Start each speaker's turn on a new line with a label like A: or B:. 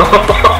A: ハハハハ